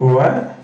What?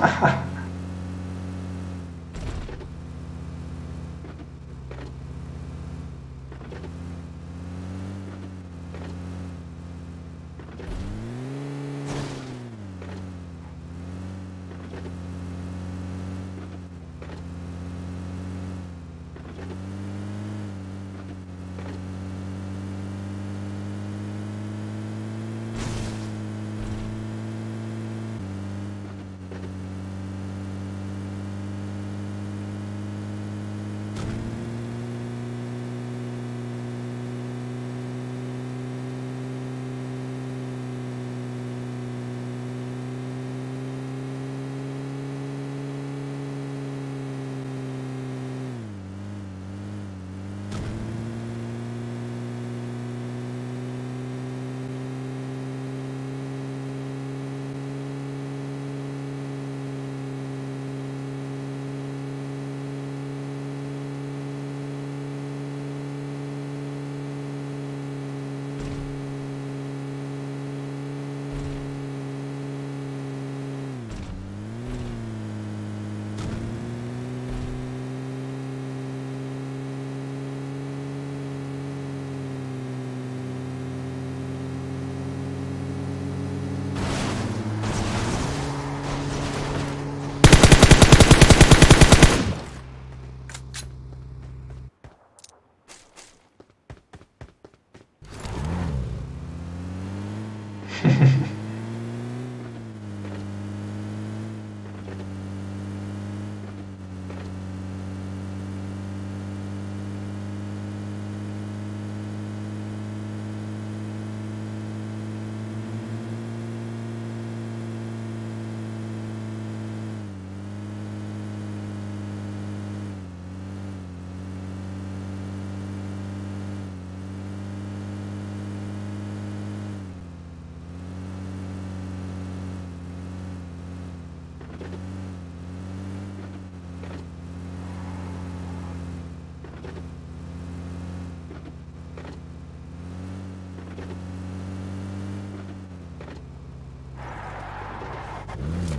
哈哈。Mm-hmm.